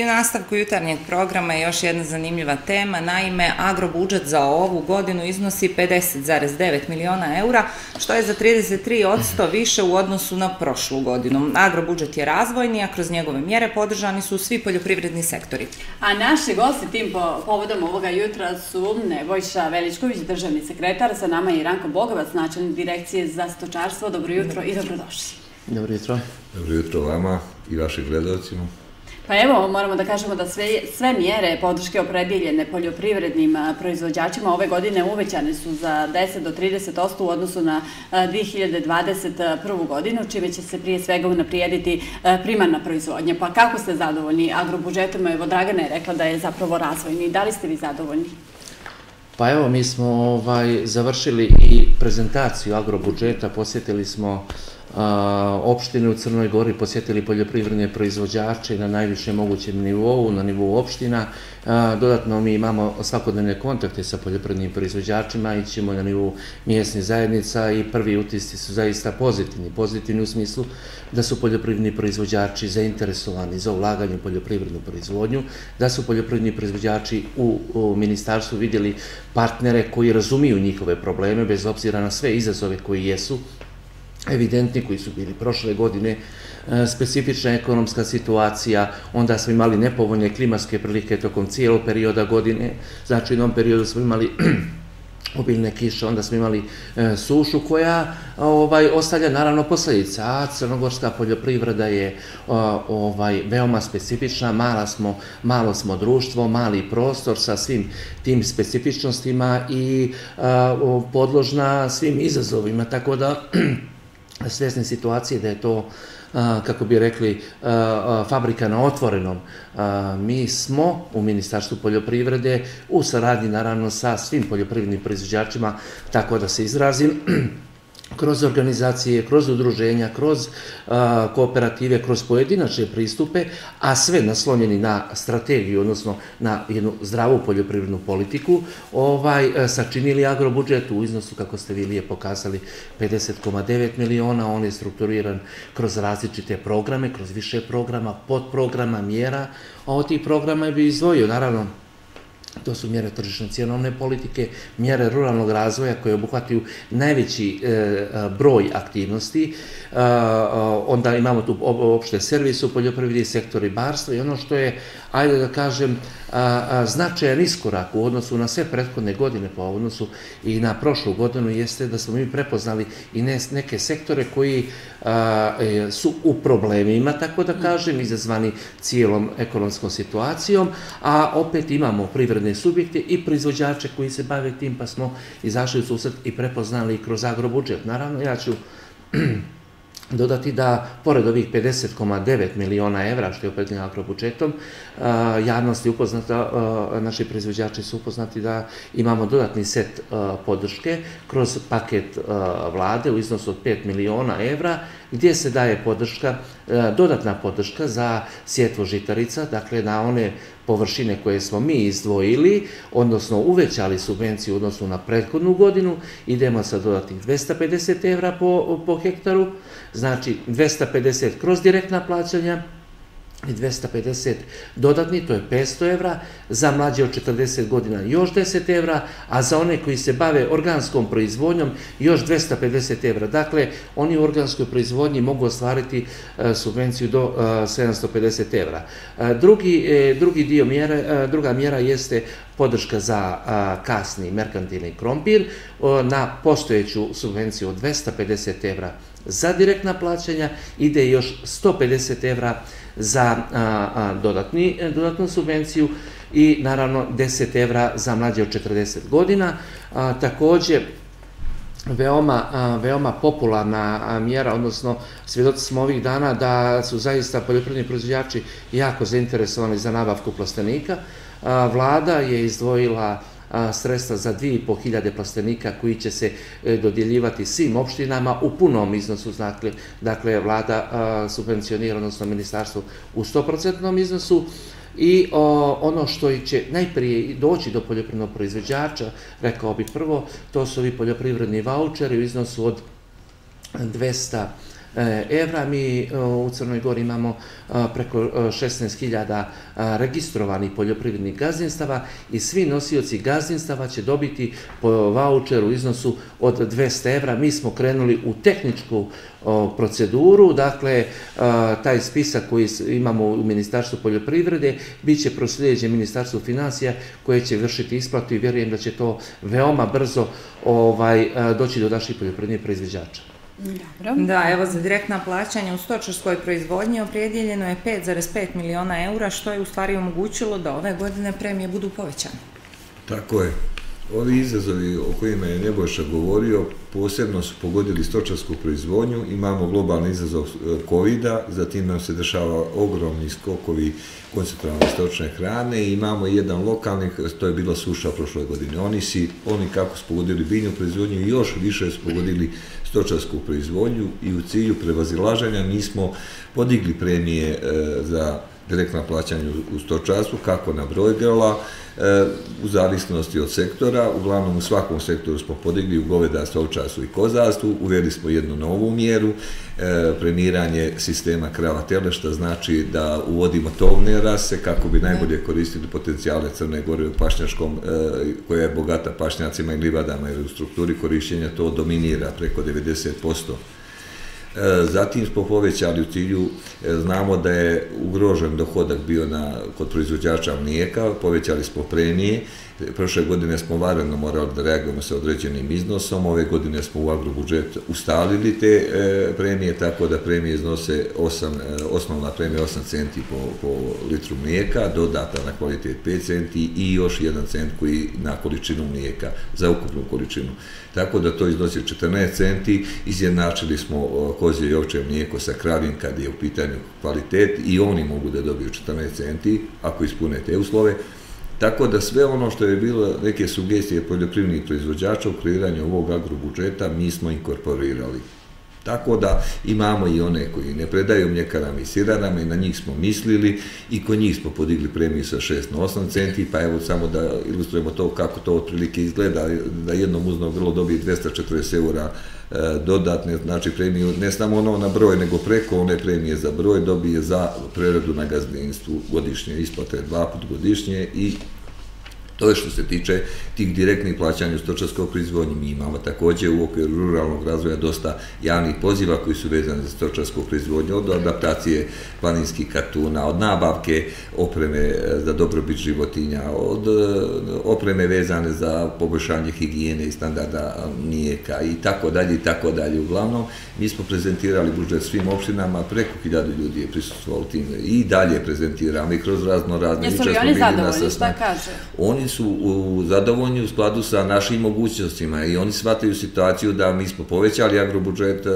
I u nastavku jutarnjeg programa je još jedna zanimljiva tema. Naime, agrobudžet za ovu godinu iznosi 50,9 miliona eura, što je za 33% više u odnosu na prošlu godinu. Agrobudžet je razvojni, a kroz njegove mjere podržani su svi poljoprivredni sektori. A naši gosti tim povodom ovoga jutra su Nebojša Veličković, državni sekretar, sa nama i Ranko Bogovac, načelnik direkcije za stočarstvo. Dobro jutro i dobrodošli. Dobro jutro. Dobro jutro vama i vašim gledalcima. Pa evo, moramo da kažemo da sve, sve mjere podrške opredjeljene poljoprivrednim proizvođačima ove godine uvećane su za 10 do 30% u odnosu na 2021. godinu, čime će se prije svega unaprijediti primarna proizvodnja. Pa kako ste zadovoljni agrobudžetom? Evo, Dragana je rekla da je zapravo razvojni. Da li ste vi zadovoljni? Pa evo, mi smo ovaj, završili i prezentaciju agrobudžeta, posjetili smo opštine u Crnoj Gori posjetili poljoprivredne proizvođače na najviše mogućem nivou, na nivou opština. Dodatno mi imamo svakodnevne kontakte sa poljoprivrednim proizvođačima i ćemo na nivou mjesnih zajednica i prvi utisci su zaista pozitivni. Pozitivni u smislu da su poljoprivredni proizvođači zainteresovani za ulaganje u poljoprivrednu proizvodnju, da su poljoprivredni proizvođači u, u ministarstvu vidjeli partnere koji razumiju njihove probleme bez obzira na sve izazove koji jesu evidentni koji su bili prošle godine, e, specifična ekonomska situacija, onda smo imali nepovoljne klimatske prilike tokom cijelog perioda godine, znači u jednom periodu smo imali obilne kiše, onda smo imali e, sušu koja ovaj ostavlja naravno posljedice. A crnogorska poljoprivreda je ovaj veoma specifična, mala smo, malo smo društvo, mali prostor sa svim tim specifičnostima i e, podložna svim izazovima, tako da svjesni situacije da je to, kako bi rekli, fabrika na otvorenom. Mi smo u Ministarstvu poljoprivrede u saradnji naravno sa svim poljoprivrednim proizvođačima, tako da se izrazim, kroz organizacije, kroz udruženja, kroz a, kooperative, kroz pojedinačne pristupe, a sve naslonjeni na strategiju, odnosno na jednu zdravu poljoprivrednu politiku, ovaj e, sačinili agrobudžet u iznosu, kako ste vi lije pokazali, 50,9 miliona. On je strukturiran kroz različite programe, kroz više programa, podprograma, mjera. A od tih programa je bi izvojio, naravno, To su mjere tržišne cijenovne politike, mjere ruralnog razvoja koje obuhvataju najveći e, e broj aktivnosti. E, e, onda imamo tu opšte servisu, poljoprivredni sektor i barstvo i ono što je, ajde da kažem, značajan iskorak u odnosu na sve prethodne godine pa po odnosu i na prošlu godinu jeste da smo mi prepoznali i neke sektore koji e, su u problemima, tako da kažem, izazvani cijelom ekonomskom situacijom, a opet imamo privredne subjekte i proizvođače koji se bave tim, pa smo izašli u susret i prepoznali kroz agrobudžet. Naravno, ja ću dodati da, pored ovih 50,9 miliona evra što je opetljeno agrobudžetom, javnost je upoznata, naši proizvođači su upoznati da imamo dodatni set podrške kroz paket vlade u iznosu od 5 miliona evra, gdje se daje podrška, e, dodatna podrška za sjetvo žitarica, dakle na one površine koje smo mi izdvojili, odnosno uvećali subvenciju odnosno na prethodnu godinu, idemo sa dodatnih 250 evra po, po hektaru, znači 250 kroz direktna plaćanja, i 250 dodatni, to je 500 evra, za mlađe od 40 godina još 10 evra, a za one koji se bave organskom proizvodnjom još 250 evra. Dakle, oni u organskoj proizvodnji mogu ostvariti e, subvenciju do e, 750 evra. E, drugi, e, drugi dio mjera, e, druga mjera jeste podrška za kasni merkantilni krompir na postojeću subvenciju od 250 evra za direktna plaćanja, ide još 150 evra za a, a, dodatni, dodatnu subvenciju i naravno 10 evra za mlađe od 40 godina. A, također, veoma, veoma popularna mjera, odnosno svjedoci smo ovih dana da su zaista poljoprivredni proizvodjači jako zainteresovani za nabavku plastenika. Vlada je izdvojila sredstva za 2500 plastenika koji će se e, dodjeljivati svim opštinama u punom iznosu, dakle, dakle vlada subvencionira, odnosno ministarstvo u 100% iznosu. I o, ono što će najprije doći do poljoprivrednog proizvođača, rekao bih prvo, to su ovi poljoprivredni voucheri u iznosu od 200 Eh, evra. Mi eh, u Crnoj Gori imamo eh, preko 16.000 registrovanih poljoprivrednih gazdinstava i svi nosioci gazdinstava će dobiti po voucheru iznosu od 200 evra. Mi smo krenuli u tehničku proceduru, dakle, taj spisak koji imamo u Ministarstvu poljoprivrede bit će proslijeđen Ministarstvu financija koje će vršiti isplatu i vjerujem da će to veoma brzo ovaj, doći do naših poljoprivrednih proizvođača. Dobro. Da, evo za direktna plaćanja u stočarskoj proizvodnji oprijedijeljeno je 5,5 miliona eura, što je u stvari omogućilo da ove godine premije budu povećane. Tako je. Ovi izazovi o kojima je Nebojša govorio posebno su pogodili stočarsku proizvodnju, imamo globalni izazov e, COVID-a, zatim nam se dešava ogromni skokovi koncentrovane stočne hrane i imamo jedan lokalni, to je bila suša prošle godine. Oni, si, oni kako su pogodili biljnu proizvodnju, još više su pogodili stočarsku proizvodnju i u cilju prevazilaženja mi smo podigli premije e, za direktna plaćanja u stočarstvu, kako na broj grla, e, u zavisnosti od sektora, uglavnom u svakom sektoru smo podigli u govedarstvu, ovčarstvu i kozarstvu, uveli smo jednu novu mjeru, e, premiranje sistema krava telešta, znači da uvodimo tovne rase kako bi najbolje koristili potencijale Crne Gore u pašnjaškom, koja je bogata pašnjacima i livadama, jer u strukturi korišćenja to dominira preko 90%. E, zatim smo povećali u cilju, e, znamo da je ugrožen dohodak bio na, kod proizvođača mlijeka, povećali smo premije, prošle godine smo vareno morali da reagujemo sa određenim iznosom, ove godine smo u agrobudžet ustalili te e, premije, tako da premije iznose 8, e, osnovna premija 8 centi po, po litru mlijeka, dodata na kvalitet 5 centi i još 1 cent koji na količinu mlijeka, za ukupnu količinu. Tako da to iznosi 14 centi, izjednačili smo e, kozije i ovčje mlijeko sa kravim kad je u pitanju kvalitet i oni mogu da dobiju 14 centi ako ispune te uslove. Tako da sve ono što je bilo neke sugestije poljoprivrednih proizvođača u kreiranju ovog agrobudžeta mi smo inkorporirali. Tako da imamo i one koji ne predaju mljekarama i sirarama i na njih smo mislili i kod njih smo podigli premiju sa 6 na 8 centi, pa evo samo da ilustrujemo to kako to otprilike izgleda, da jednom uzno grlo dobije 240 eura e, dodatne, znači premiju ne samo ono na broj, nego preko one premije za broj dobije za preradu na gazdinstvu godišnje isplate dva put godišnje i To je što se tiče tih direktnih plaćanja u stočarskoj proizvodnji. Mi imamo također u okviru ruralnog razvoja dosta javnih poziva koji su vezani za stočarsku proizvodnju, od adaptacije planinskih kartuna, od nabavke opreme e, za dobrobit životinja, od e, opreme vezane za poboljšanje higijene i standarda mlijeka i tako dalje i tako dalje. Uglavnom, mi smo prezentirali budžet svim opštinama, preko hiljadu ljudi je prisutstvalo tim i dalje prezentiramo i kroz razno razne. Jesu li oni zadovoljni, šta kaže? Oni su u zadovoljni u skladu sa našim mogućnostima i oni shvataju situaciju da mi smo povećali agrobudžet e,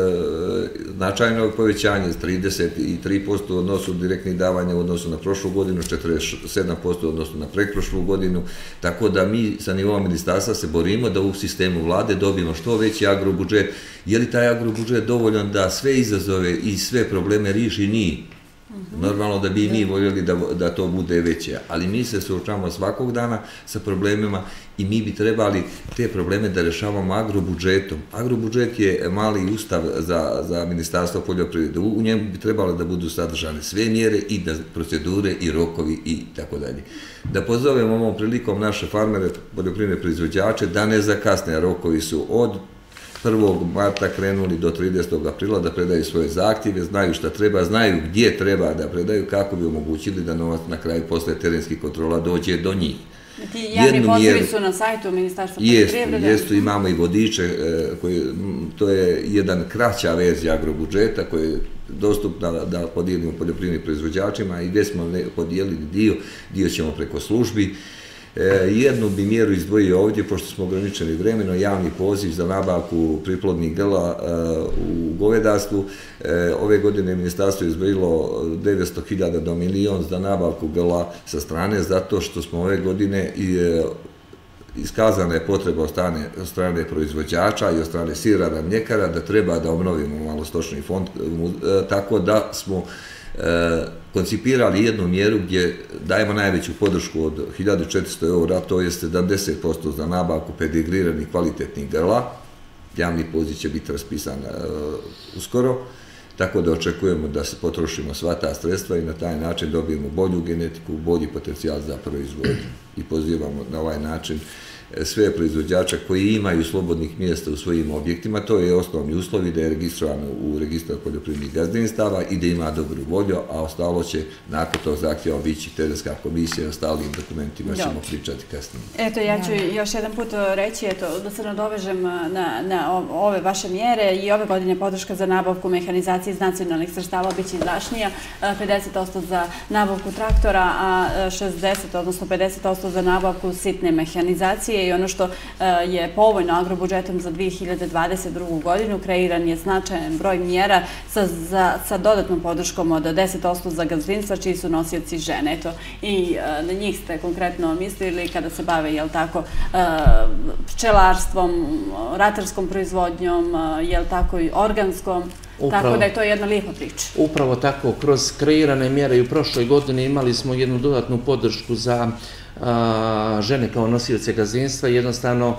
značajno povećanje s 33% u odnosu direktnih davanja u odnosu na prošlu godinu, 47% u odnosu na prekprošlu godinu, tako da mi sa nivom ministarstva se borimo da u sistemu vlade dobijemo što veći agrobudžet. Je li taj agrobudžet dovoljan da sve izazove i sve probleme riši? Nije. Normalno da bi mi voljeli da, da to bude veće, ali mi se suočavamo svakog dana sa problemima i mi bi trebali te probleme da rešavamo agrobudžetom. Agrobudžet je mali ustav za, za ministarstvo poljoprivrede. U njemu bi trebalo da budu sadržane sve mjere i da procedure i rokovi i tako dalje. Da pozovem ovom prilikom naše farmere, poljoprivredne proizvođače, da ne zakasne, rokovi su od 1. marta krenuli do 30. aprila da predaju svoje zahtjeve, znaju šta treba, znaju gdje treba da predaju, kako bi omogućili da novac na kraju posle terenskih kontrola dođe do njih. Ti javni pozivi su na sajtu Ministarstva poljoprivrede? Jesu, imamo i vodiče, e, koji, to je jedan kraća verzija agrobudžeta koji je dostupna da podijelimo poljoprivrednim proizvođačima i gdje smo podijelili dio, dio ćemo preko službi. E, jednu bi mjeru izdvojio ovdje, pošto smo ograničeni vremeno, javni poziv za nabavku priplodnih grla e, u govedarstvu. E, ove godine ministarstvo je izdvojilo 900.000 do milijon za nabavku grla sa strane, zato što smo ove godine i e, iskazana je potreba od strane, od strane proizvođača i od strane sirara mljekara da treba da obnovimo malostočni fond, e, e, tako da smo e, koncipirali jednu mjeru gdje dajemo najveću podršku od 1400 eura, to je 70% za nabavku pedigriranih kvalitetnih grla. Javni poziv će biti raspisan uskoro. tako da očekujemo da se potrošimo sva ta sredstva i na taj način dobijemo bolju genetiku, bolji potencijal za proizvodnju. I pozivamo na ovaj način sve proizvođača koji imaju slobodnih mjesta u svojim objektima, to je osnovni uslovi da je registrovano u registru poljoprivrednih gazdinstava i da ima dobru volju, a ostalo će nakon tog zahtjeva bići terenska komisija i ostalim dokumentima ćemo pričati kasnije. Eto, ja ću još jedan put reći, eto, da se nadovežem na, na ove vaše mjere i ove godine podrška za nabavku mehanizacije iz nacionalnih srstava biće izdašnija, 50% za nabavku traktora, a 60, odnosno 50% za nabavku sitne mehanizacije i ono što e, je povoljno agrobudžetom za 2022. godinu, kreiran je značajan broj mjera sa dodatnom podrškom od 10% za gazdinstva, čiji su nosioci žene. I e, na njih ste konkretno mislili kada se bave e, pčelarstvom, ratarskom proizvodnjom, organskom, Tako da je to jedna lijepa priča. Upravo tako, kroz kreirane mjere i u prošloj godini imali smo jednu dodatnu podršku za žene kao nosioce gazinstva, jednostavno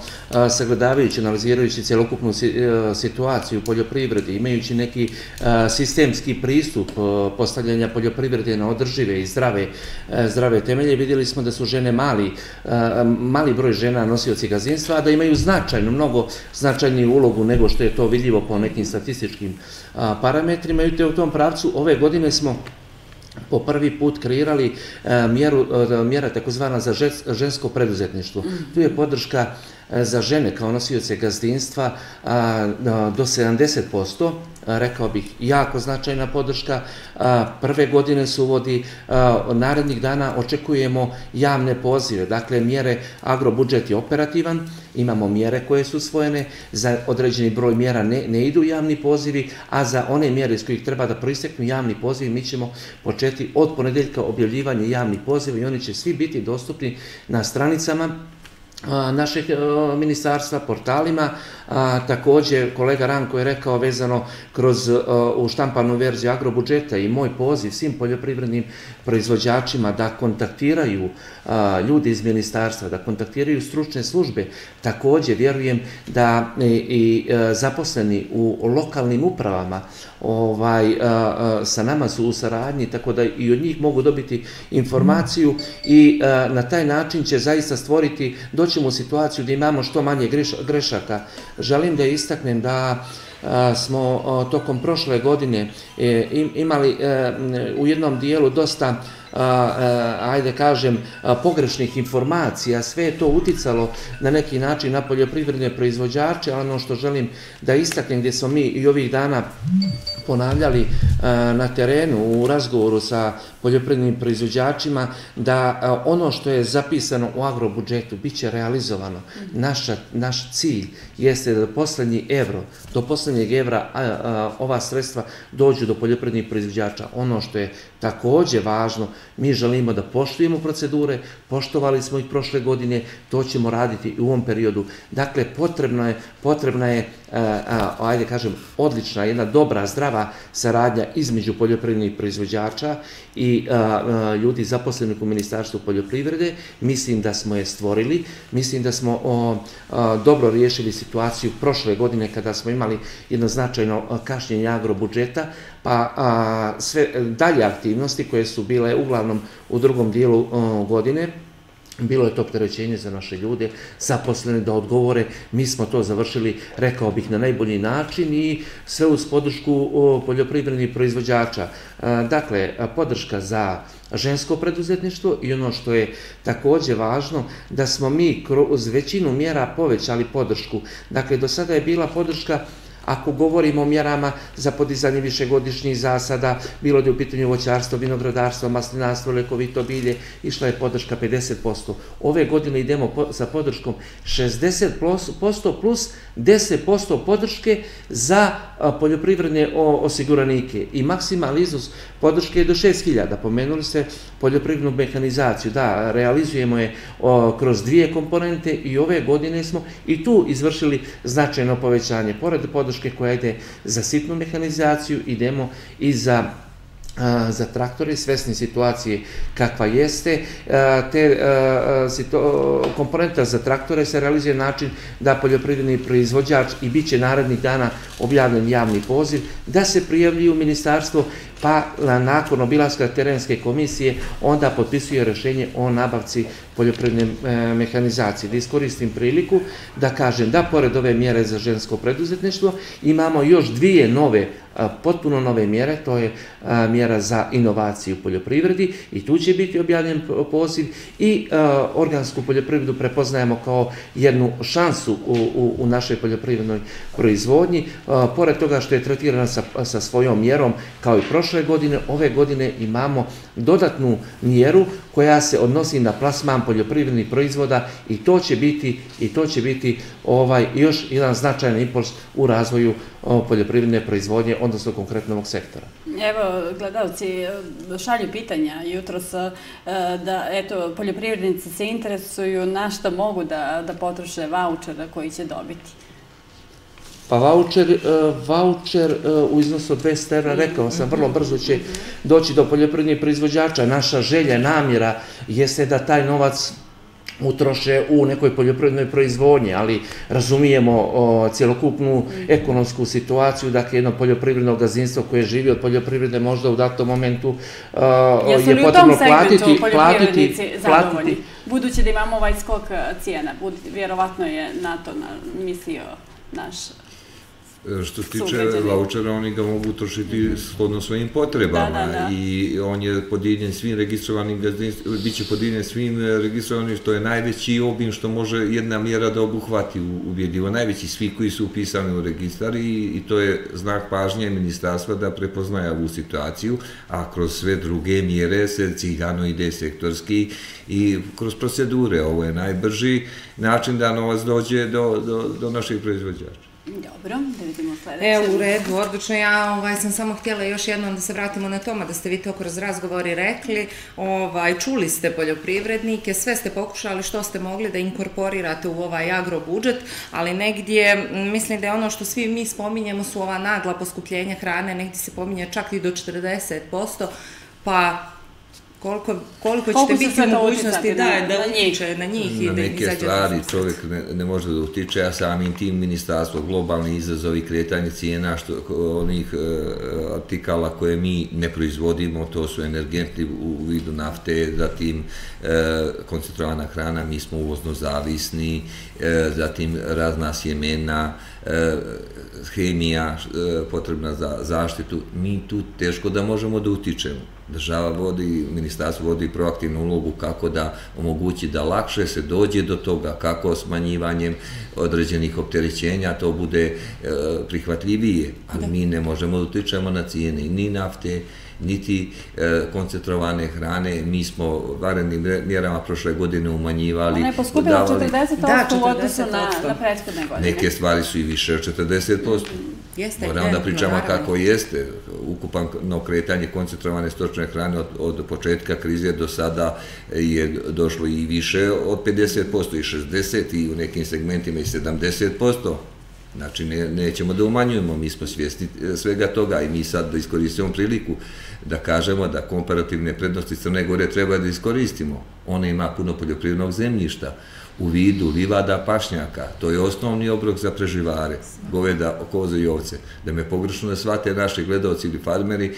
sagledavajući, analizirajući celokupnu e, situaciju u poljoprivredi, imajući neki e, sistemski pristup e, postavljanja poljoprivrede na održive i zdrave, zdrave temelje, vidjeli smo da su žene mali, mali broj žena nosioci gazinstva, a da imaju značajnu, mnogo značajniju ulogu nego što je to vidljivo po nekim statističkim parametrima i u tom pravcu ove godine smo po prvi put kreirali e, mjeru, e, mjera takozvana za žensko preduzetništvo. Tu je podrška E, za žene kao nosioce gazdinstva e, do 70%, e, rekao bih, jako značajna podrška. Prve godine se uvodi, narednih dana očekujemo javne pozive, dakle mjere agrobudžet je operativan, imamo mjere koje su svojene, za određeni broj mjera ne, ne idu javni pozivi, a za one mjere iz kojih treba da proisteknu javni pozivi, mi ćemo početi od ponedeljka objavljivanje javnih poziva i oni će svi biti dostupni na stranicama našeg ministarstva, portalima. A, Također, kolega Ranko je rekao vezano kroz e, u štampanu verziju agrobudžeta i moj poziv svim poljoprivrednim proizvođačima da kontaktiraju ljudi iz ministarstva, da kontaktiraju stručne službe. Također, vjerujem da i e, zaposleni u lokalnim upravama ovaj, sa nama su u saradnji, tako da i od njih mogu dobiti informaciju i na taj način će zaista stvoriti, doćemo u situaciju da imamo što manje grešaka. Želim da istaknem da smo tokom prošle godine e, imali e, u jednom dijelu dosta ajde kažem, pogrešnih informacija, sve je to uticalo na neki način na poljoprivredne proizvođače, ali ono što želim da istaknem gdje smo mi i ovih dana ponavljali na terenu u razgovoru sa poljoprivrednim proizvođačima, da ono što je zapisano u agrobudžetu bit će realizovano. Naša, naš cilj jeste da poslednji posljednji evro, do posljednjeg evra ova sredstva dođu do poljoprivrednih proizvođača. Ono što je također važno, mi želimo da poštujemo procedure, poštovali smo ih prošle godine, to ćemo raditi i u ovom periodu. Dakle, potrebno je, potrebna je, e, e, ajde kažem, odlična, jedna dobra, zdrava saradnja između poljoprivrednih proizvođača i e, ljudi zaposlenih u Ministarstvu poljoprivrede. Mislim da smo je stvorili, mislim da smo dobro riješili situaciju prošle godine kada smo imali jedno značajno kašnjenje agrobudžeta, pa sve dalje aktivnosti koje su bile uglavnom u drugom dijelu godine, bilo je to opterećenje za naše ljude, zaposlene da odgovore, mi smo to završili, rekao bih, na najbolji način i sve uz podršku poljoprivrednih proizvođača. Dakle, podrška za žensko preduzetništvo i ono što je također važno, da smo mi kroz većinu mjera povećali podršku. Dakle, do sada je bila podrška Ako govorimo o mjerama za podizanje višegodišnjih zasada, bilo da je u pitanju voćarstvo, vinogradarstvo, maslinarstvo, lekovito bilje, išla je podrška 50%. Ove godine idemo sa podrškom 60% plus 10% podrške za poljoprivredne osiguranike i maksimalizus podrške je do 6000. Pomenuli ste poljoprivrednu mehanizaciju. Da, realizujemo je kroz dvije komponente i ove godine smo i tu izvršili značajno povećanje. Pored podrške koja ide za sitnu mehanizaciju, idemo i za za traktore, svesni situacije kakva jeste. Te komponenta za traktore se realizuje način da poljoprivredni proizvođač i bit će narednih dana objavljen javni poziv, da se prijavljuju u ministarstvo, pa nakon obilaska terenske komisije onda potpisuje rešenje o nabavci poljoprivredne e, mehanizacije. Da iskoristim priliku da kažem da pored ove mjere za žensko preduzetništvo imamo još dvije nove potpuno nove mjere, to je mjera za inovaciju u poljoprivredi i tu će biti objavljen poziv i organsku poljoprivredu prepoznajemo kao jednu šansu u, u, u našoj poljoprivrednoj proizvodnji. Pored toga što je tretirana sa, sa svojom mjerom kao i prošle godine, ove godine imamo dodatnu mjeru koja se odnosi na plasman poljoprivrednih proizvoda i to će biti i to će biti ovaj još jedan značajan impuls u razvoju poljoprivredne proizvodnje, odnosno konkretno ovog sektora. Evo, gledalci, šalju pitanja jutros e, da, eto, poljoprivrednici se interesuju na što mogu da, da potroše vouchera koji će dobiti. Pa voucher, uh, voucher uh, u iznosu od 200 evra, rekao sam, vrlo brzo će doći do poljoprivrednih proizvođača. Naša želja, namjera jeste da taj novac utroše u nekoj poljoprivrednoj proizvodnji, ali razumijemo o, cjelokupnu ekonomsku situaciju, dakle jedno poljoprivredno gazinstvo koje živi od poljoprivrede možda u datom momentu o, je potrebno platiti, platiti, platiti. Budući da imamo ovaj skok cijena, bud, vjerovatno je na to na, mislio naš Što se tiče vouchera, oni ga mogu trošiti mm -hmm. shodno svojim potrebama da, da, da. i on je podijeljen svim registrovanim gazdinstvima, bit će podijeljen svim registrovanim, što je najveći obim što može jedna mjera da obuhvati u ubjedivo. Najveći svi koji su upisani u registar i, i to je znak pažnje ministarstva da prepoznaje ovu situaciju, a kroz sve druge mjere se cigano ide sektorski i kroz procedure. Ovo je najbrži način da novac dođe do, do, do naših proizvođača. Dobro, da vidimo sljedeće. Evo, u redu, odlično. Ja ovaj, sam samo htjela još jednom da se vratimo na toma, da ste vi to kroz razgovori rekli. Ovaj, čuli ste poljoprivrednike, sve ste pokušali što ste mogli da inkorporirate u ovaj agrobudžet, ali negdje, mm, mislim da je ono što svi mi spominjemo su ova nagla poskupljenja hrane, negdje se pominje čak i do 40%, pa koliko, koliko ćete biti u mogućnosti da, da, da utiče na njih i da neke stvari čovjek ne, ne može da utiče, a samim tim ministarstvo, globalni izazovi, kretanje cijena, što, onih uh, artikala koje mi ne proizvodimo, to su energenti u vidu nafte, zatim uh, koncentrovana hrana, mi smo uvozno zavisni, uh, zatim razna sjemena, uh, hemija uh, potrebna za zaštitu, mi tu teško da možemo da utičemo. Država vodi, ministarstvo vodi proaktivnu ulogu kako da omogući da lakše se dođe do toga, kako smanjivanjem određenih opterećenja to bude e, prihvatljivije, ali mi ne možemo da utičemo na cijene ni nafte, niti e, koncentrovane hrane. Mi smo varenim mjerama prošle godine umanjivali. Ona je poskupila 40% u odnosu na, na prethodne godine. Neke stvari su i više od 40%. Jeste, Moramo da pričamo naravno. kako jeste. Ukupano kretanje koncentrovane stočne hrane od, od početka krize do sada je došlo i više od 50% i 60% i u nekim segmentima i 70%. Znači, ne, nećemo da umanjujemo, mi smo svjesni e, svega toga i mi sad da iskoristimo priliku da kažemo da komparativne prednosti Crne Gore treba da iskoristimo. Ona ima puno poljoprivrednog zemljišta u vidu livada pašnjaka. To je osnovni obrok za preživare, goveda, koze i ovce. Da me pogrešno ne shvate naši gledalci ili farmeri,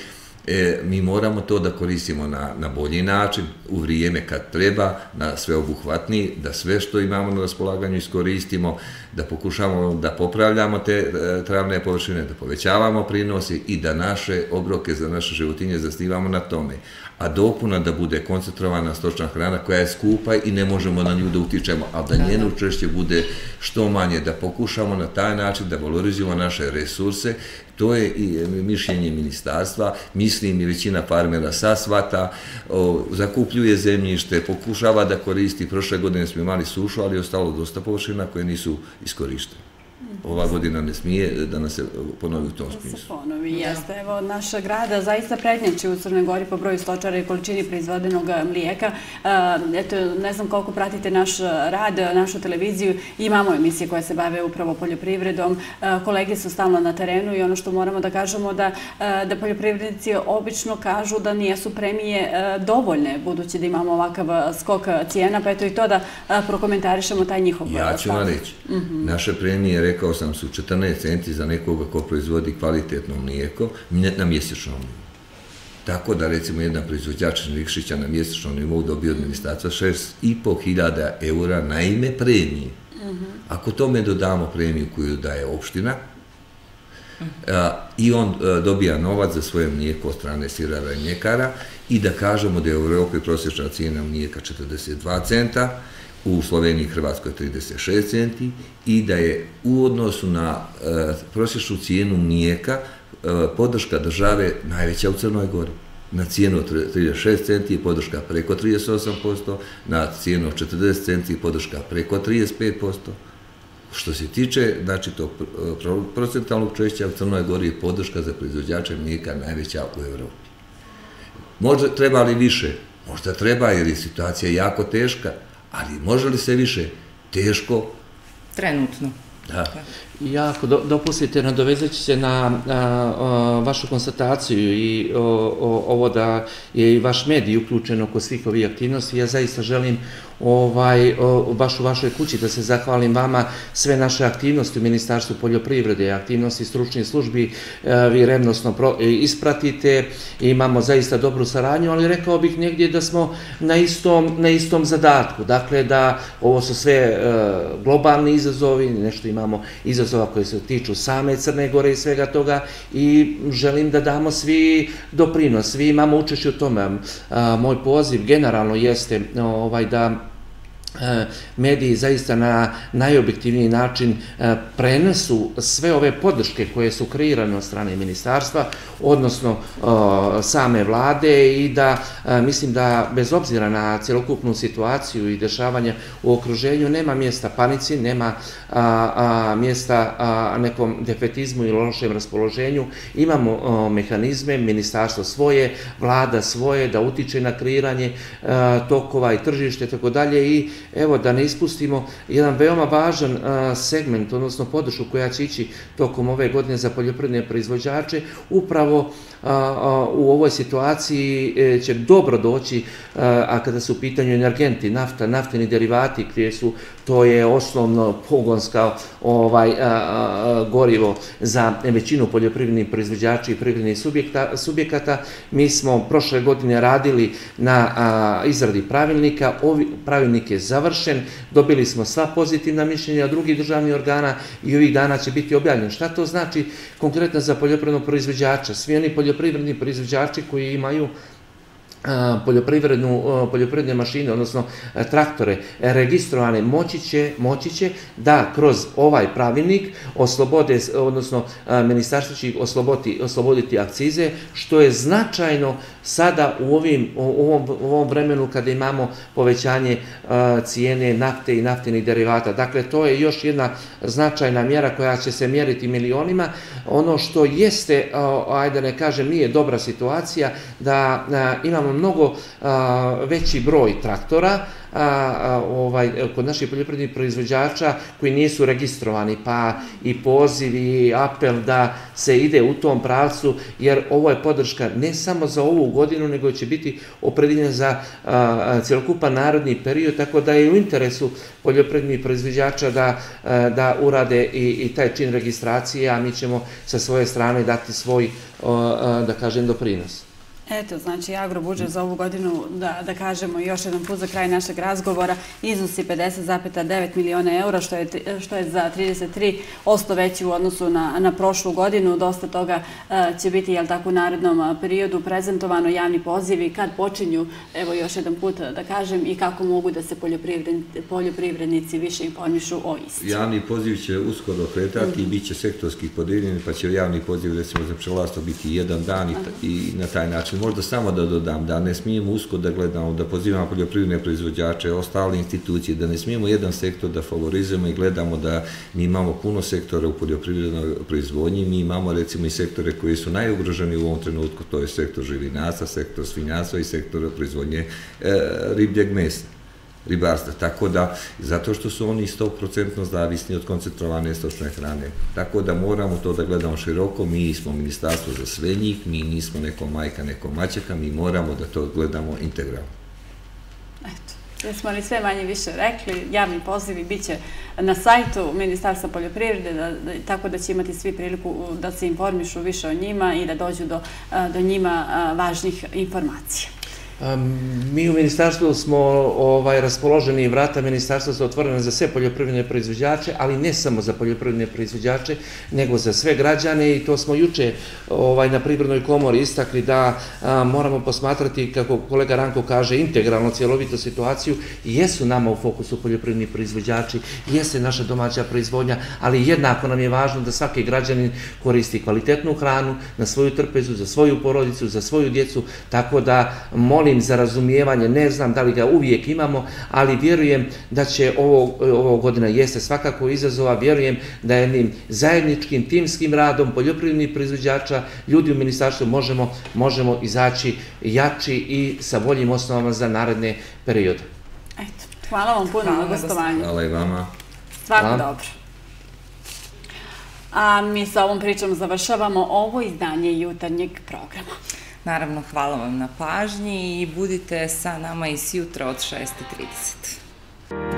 e, mi moramo to da koristimo na, na bolji način, u vrijeme kad treba, na sveobuhvatni, da sve što imamo na raspolaganju iskoristimo, da pokušamo da popravljamo te e, travne površine, da povećavamo prinosi i da naše obroke za naše životinje zasnivamo na tome. A dopuna da bude koncentrovana stočna hrana koja je skupa i ne možemo na nju da utičemo, ali da. njeno učešće bude što manje, da pokušamo na taj način da valorizujemo naše resurse, to je i e, mišljenje ministarstva, mislim i većina farmera sa svata, zakupljuje zemljište, pokušava da koristi, prošle godine smo imali sušu, ali je ostalo dosta površina koje nisu iskorištene ova godina ne smije da nas se ponovi u tom Da se smislu. ponovi, jeste. Evo, naša grada zaista prednjači u Crnoj Gori po broju stočara i količini proizvodenog e, mlijeka. E, Eto, ne znam koliko pratite naš rad, našu televiziju. Imamo emisije koje se bave upravo poljoprivredom. E, Kolege su stalno na terenu i ono što moramo da kažemo da, da poljoprivrednici obično kažu da nijesu premije dovoljne, budući da imamo ovakav skok cijena, pa eto i to da prokomentarišemo taj njihov Ja ću vam reći, naše premije, rekao sam, su 14 centi za nekoga ko proizvodi kvalitetno mlijeko na mjesečnom nivou. Tako da, recimo, jedan proizvođač Nikšića na mjesečnom nivou dobio od ministarstva 6,5 hiljada eura na ime premije. Ako tome dodamo premiju koju daje opština, a, i on a, dobija novac za svoje mlijeko od strane sirara i mljekara i da kažemo da je u Europi prosječna cijena mlijeka 42 centa, u Sloveniji i Hrvatskoj 36 centi i da je u odnosu na e, prosječnu cijenu mlijeka e, podrška države najveća u Crnoj Gori. Na cijenu 36 centi je podrška preko 38%, na cijenu od 40 centi je podrška preko 35%. Što se tiče, znači, tog e, procentalnog češća u Crnoj Gori je podrška za proizvođače mlijeka najveća u Evropi. Možda treba li više? Možda treba jer je situacija jako teška, ali može li se više? Teško, Trenutno. da. Ja, ako do, dopustite, nadovezat ću se na a, a, vašu konstataciju i o, o, ovo da je i vaš medij uključen oko svih ovih aktivnosti. Ja zaista želim ovaj, o, baš u vašoj kući da se zahvalim vama sve naše aktivnosti u Ministarstvu poljoprivrede, aktivnosti stručnih službi, e, vi revnosno pro, e, ispratite, imamo zaista dobru saradnju, ali rekao bih negdje da smo na istom, na istom zadatku. Dakle, da ovo su sve e, globalni izazovi, nešto imamo izazova koje se tiču same Crne Gore i svega toga i želim da damo svi doprinos, svi imamo učešće u tome. A, moj poziv generalno jeste e, ovaj da E, mediji zaista na najobjektivniji način e, prenesu sve ove podrške koje su kreirane od strane ministarstva, odnosno e, same vlade i da mislim da bez obzira na cjelokupnu situaciju i dešavanja u okruženju nema mjesta panici, nema mjesta nekom defetizmu ili lošem raspoloženju. Imamo mehanizme, ministarstvo svoje, vlada svoje, da utiče na kreiranje tokova i tržište i tako dalje i evo da ne ispustimo jedan veoma važan a, segment, odnosno podršku koja će ići tokom ove godine za poljoprivredne proizvođače, upravo a, a, u ovoj situaciji e, će dobro doći, a, kada su u pitanju energenti, nafta, nafteni derivati, gdje su, to je osnovno pogonska ovaj, gorivo za većinu poljoprivrednih proizvođača i privrednih subjekta, subjekata. Mi smo prošle godine radili na izradi pravilnika, Ovi, pravilnik je završen, dobili smo sva pozitivna mišljenja drugih državnih organa i ovih dana će biti objavljen. Šta to znači konkretno za poljoprivrednog proizvođača? Svi oni poljoprivredni proizvođači koji imaju poljoprivrednu, poljoprivredne mašine, odnosno traktore registrovane, moći će, moći će da kroz ovaj pravilnik oslobode, odnosno ministarstvo će ih osloboditi, osloboditi akcize, što je značajno sada u, ovim, u, ovom, u ovom vremenu kada imamo povećanje cijene nafte i naftinih derivata. Dakle, to je još jedna značajna mjera koja će se mjeriti milionima. Ono što jeste, ajde ne kažem, nije dobra situacija, da imamo mnogo a, veći broj traktora, a, a, ovaj, kod naših poljoprivrednih proizvođača koji nisu registrovani, pa i poziv i apel da se ide u tom pravcu, jer ovo je podrška ne samo za ovu godinu, nego će biti opredeljena za a, cjelokupan narodni period, tako da je u interesu poljoprivrednih proizvođača da, a, da urade i, i taj čin registracije, a mi ćemo sa svoje strane dati svoj, a, da kažem, doprinos. Eto, znači agrobudžet za ovu godinu, da, da kažemo još jedan put za kraj našeg razgovora, iznosi 50,9 miliona eura, što je, što je za 33% veći u odnosu na, na prošlu godinu. Dosta toga e, će biti, jel tako, u narednom a, periodu prezentovano javni pozivi kad počinju, evo još jedan put da kažem, i kako mogu da se poljoprivrednici, poljoprivrednici više informišu o isti. Javni poziv će uskoro kretati i bit će sektorski podijeljeni, pa će javni poziv recimo za pčelarstvo biti jedan dan i, i na taj način Znači, možda samo da dodam, da ne smijemo usko da gledamo, da pozivamo poljoprivredne proizvođače, ostale institucije, da ne smijemo jedan sektor da favorizujemo i gledamo da mi imamo puno sektora u poljoprivrednoj proizvodnji, mi imamo recimo i sektore koji su najugroženi u ovom trenutku, to je sektor živinaca, sektor svinjaca i sektor proizvodnje e, ribljeg mesa ribarstva. Tako da, zato što su oni 100% zavisni od koncentrovane stočne hrane. Tako da moramo to da gledamo široko, mi smo ministarstvo za sve njih, mi nismo neko majka, neko maćeka, mi moramo da to gledamo integralno. Eto, smo li sve manje više rekli, javni pozivi bit će na sajtu Ministarstva poljoprivrede, da, da, tako da će imati svi priliku da se informišu više o njima i da dođu do, do njima važnih informacija. Mi u ministarstvu smo ovaj, raspoloženi i vrata ministarstva su otvorene za sve poljoprivredne proizvođače, ali ne samo za poljoprivredne proizvođače, nego za sve građane i to smo juče ovaj, na privrednoj komori istakli da moramo posmatrati, kako kolega Ranko kaže, integralno cjelovito situaciju. Jesu nama u fokusu poljoprivredni proizvođači, jeste naša domaća proizvodnja, ali jednako nam je važno da svaki građanin koristi kvalitetnu hranu na svoju trpezu, za svoju porodicu, za svoju djecu, tako da molim molim za razumijevanje, ne znam da li ga uvijek imamo, ali vjerujem da će ovo, ovo godina jeste svakako izazova, vjerujem da jednim zajedničkim timskim radom poljoprivrednih proizvođača, ljudi u ministarstvu možemo, možemo izaći jači i sa boljim osnovama za naredne periode. Eto, hvala vam puno na gostovanju. Hvala i vama. Svako dobro. A mi sa ovom pričom završavamo ovo izdanje jutarnjeg programa. Naravno, hvala vam na pažnji i budite sa nama i sjutra od 6.30. Thank you.